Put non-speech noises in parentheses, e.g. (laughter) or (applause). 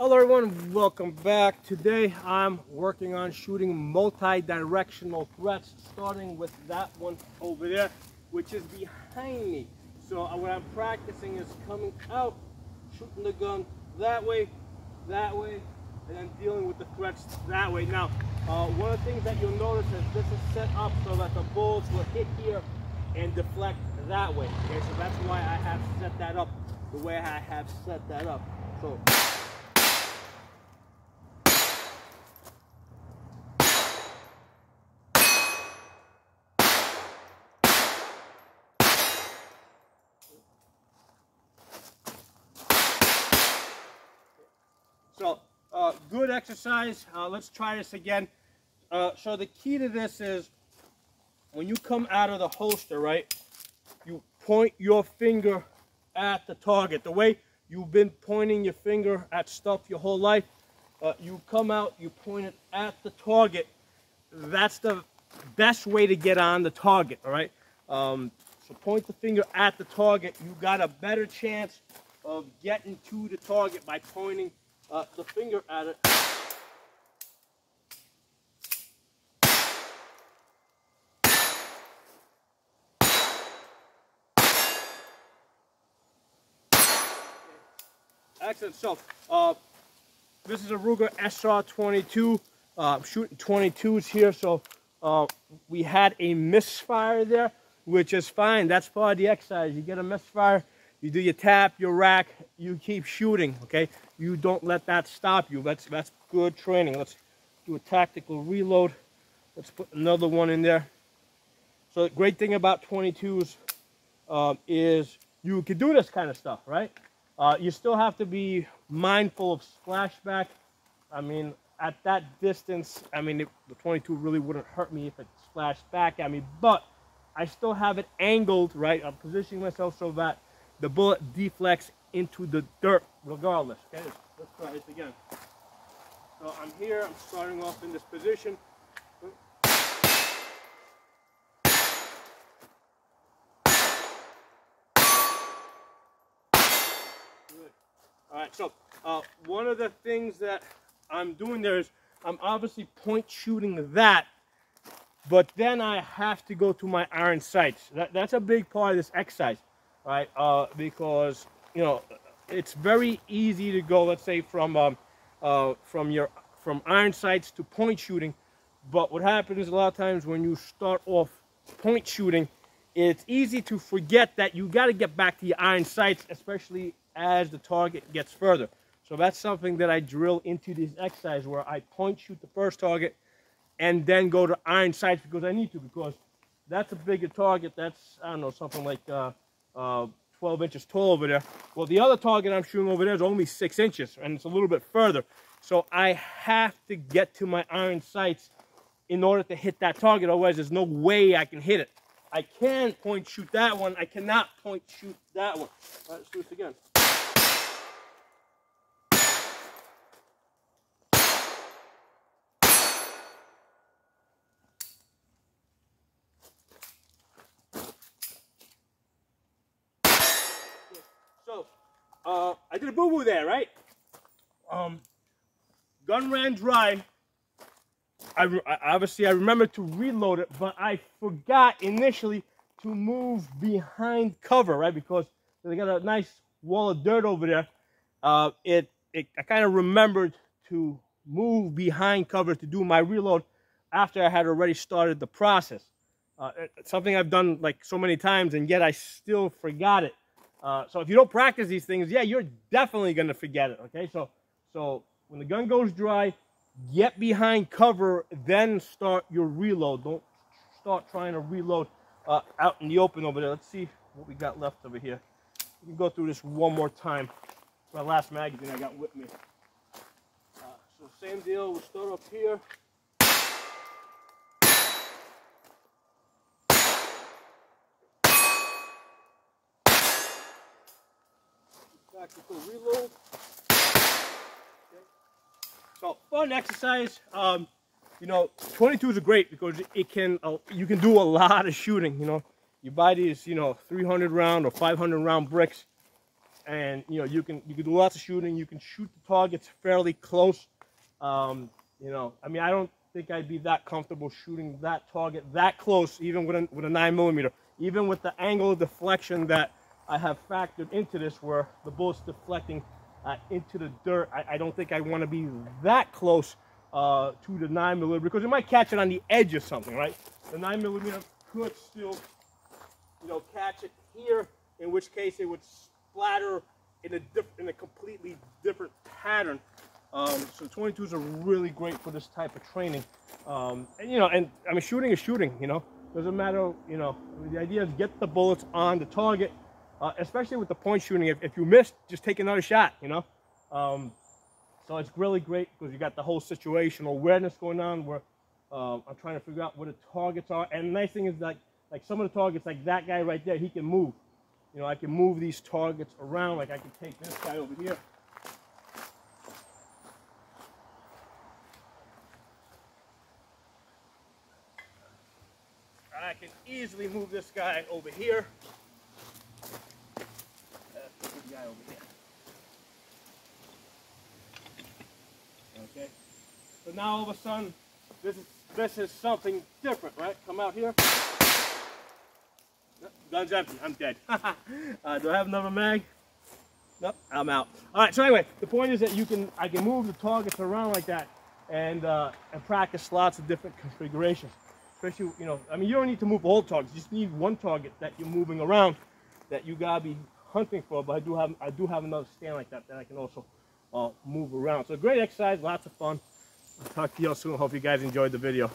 Hello everyone, welcome back. Today I'm working on shooting multi-directional threats, starting with that one over there, which is behind me. So uh, what I'm practicing is coming out, shooting the gun that way, that way, and then dealing with the threats that way. Now, uh, one of the things that you'll notice is this is set up so that the bullets will hit here and deflect that way. Okay, so that's why I have set that up the way I have set that up. So. So, uh, good exercise. Uh, let's try this again. Uh, so the key to this is when you come out of the holster, right, you point your finger at the target. The way you've been pointing your finger at stuff your whole life, uh, you come out, you point it at the target. That's the best way to get on the target, all right? Um, so point the finger at the target. You got a better chance of getting to the target by pointing uh, the finger at it. Excellent. So, uh, this is a Ruger SR22. Uh, shooting 22s here, so uh, we had a misfire there, which is fine. That's part of the exercise. You get a misfire, you do your tap, your rack, you keep shooting, okay? You don't let that stop you. That's, that's good training. Let's do a tactical reload. Let's put another one in there. So the great thing about 22s um, is you can do this kind of stuff, right? Uh, you still have to be mindful of splashback. I mean, at that distance, I mean, it, the 22 really wouldn't hurt me if it splashed back at me, but I still have it angled, right? I'm positioning myself so that the bullet deflects into the dirt regardless. Okay, let's try this again. So I'm here, I'm starting off in this position. All right, so uh, one of the things that I'm doing there is I'm obviously point shooting that, but then I have to go to my iron sights. That, that's a big part of this exercise right? Uh, because you know it's very easy to go, let's say, from um, uh, from your from iron sights to point shooting. But what happens a lot of times when you start off point shooting, it's easy to forget that you got to get back to your iron sights, especially as the target gets further. So that's something that I drill into this exercise where I point shoot the first target and then go to iron sights because I need to because that's a bigger target. That's, I don't know, something like uh, uh, 12 inches tall over there. Well, the other target I'm shooting over there is only six inches and it's a little bit further. So I have to get to my iron sights in order to hit that target. Otherwise, there's no way I can hit it. I can point shoot that one. I cannot point shoot that one. All right, let's do this again. So, uh, I did a boo-boo there, right? Um, gun ran dry. I, I, obviously I remember to reload it, but I forgot initially to move behind cover, right? Because they got a nice wall of dirt over there. Uh, it, it I kind of remembered to move behind cover to do my reload after I had already started the process. Uh, something I've done like so many times, and yet I still forgot it. Uh, so if you don't practice these things, yeah, you're definitely going to forget it, okay? So, so when the gun goes dry, get behind cover, then start your reload. Don't start trying to reload uh, out in the open over there. Let's see what we got left over here. We can go through this one more time. My last magazine I got with me. Uh, so same deal, we'll start up here. Tactical reload. So fun exercise. Um, you know, 22s are great because it can uh, you can do a lot of shooting. You know, you buy these you know 300 round or 500 round bricks, and you know you can you can do lots of shooting. You can shoot the targets fairly close. Um, you know, I mean, I don't think I'd be that comfortable shooting that target that close, even with a with a nine millimeter, even with the angle of deflection that I have factored into this, where the bullet's deflecting uh, into the dirt. I, I don't think I want to be that close uh, to the nine millimeter because it might catch it on the edge or something, right? The nine millimeter could still, you know, catch it here, in which case it would splatter in a diff in a completely different pattern. Um, so 22s are really great for this type of training. Um, and you know, and I mean, shooting is shooting. You know, doesn't matter. You know, the idea is get the bullets on the target, uh, especially with the point shooting. If, if you miss, just take another shot. You know. Um, so it's really great because you got the whole situational awareness going on where um, I'm trying to figure out where the targets are. And the nice thing is like, like some of the targets, like that guy right there, he can move. You know, I can move these targets around. Like I can take this guy over here. I can easily move this guy over here. Over. Okay. So now all of a sudden, this is this is something different, right? Come out here. Gun's empty. I'm dead. (laughs) uh, do I have another mag? Nope, I'm out. All right. So anyway, the point is that you can I can move the targets around like that, and uh, and practice lots of different configurations. Especially, you know, I mean, you don't need to move all targets. You just need one target that you're moving around, that you gotta be hunting for. But I do have I do have another stand like that that I can also uh, move around. So great exercise, lots of fun. I'll talk to you all soon. Hope you guys enjoyed the video.